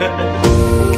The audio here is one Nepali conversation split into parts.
呵呵呵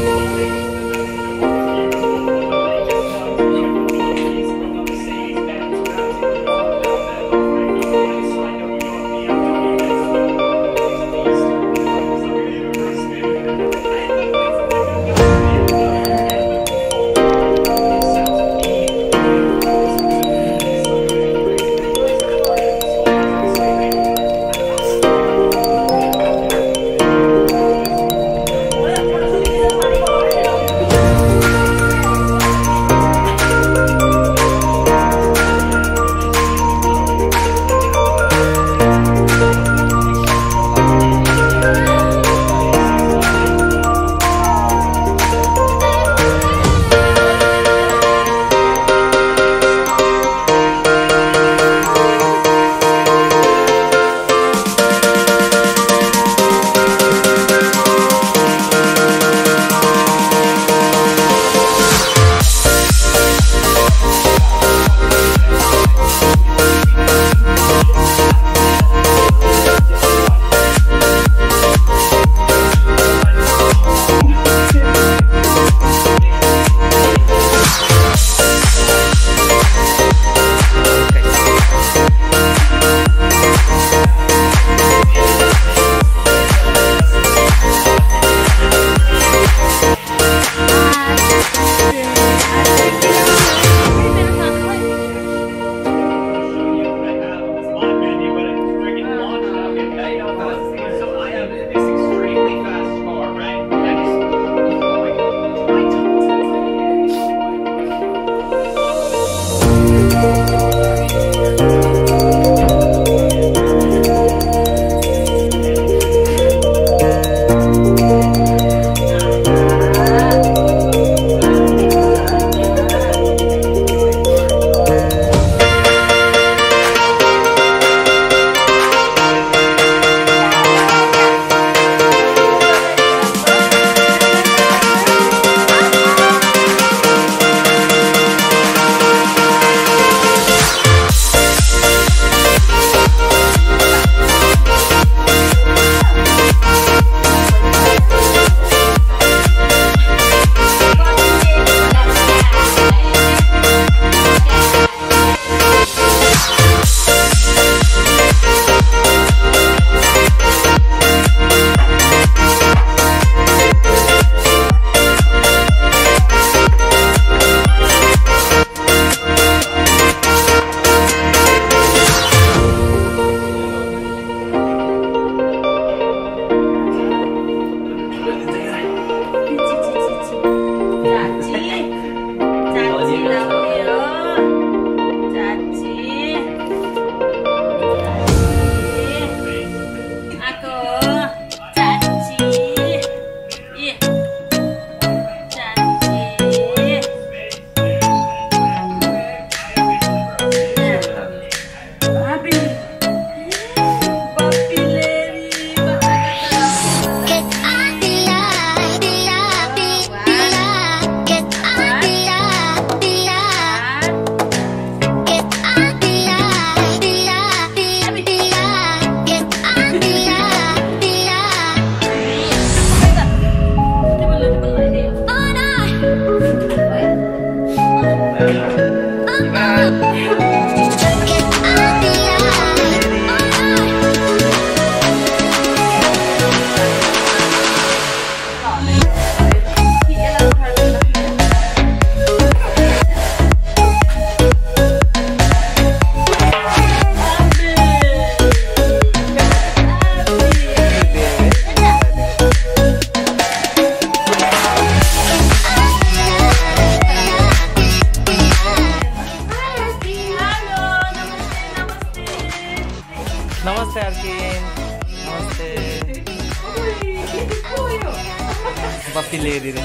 ल्याइदिने।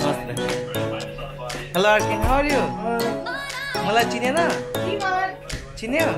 नमस्ते हेलो अर्किन हाउ आर यु मलाई चिनेन चिन्यो?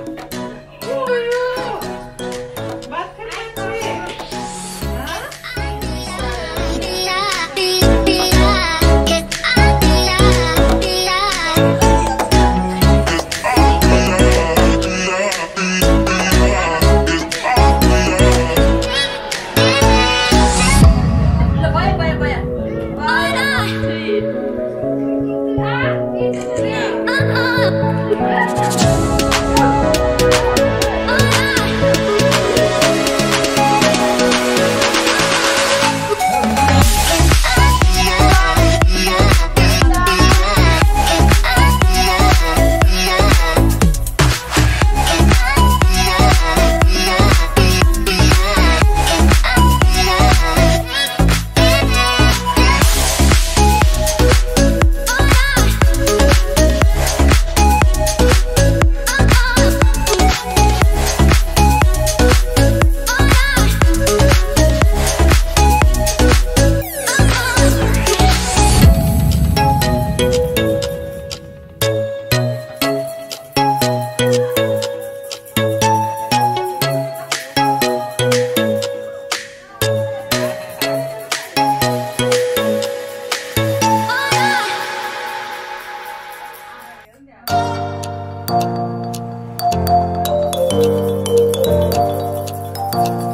Bye.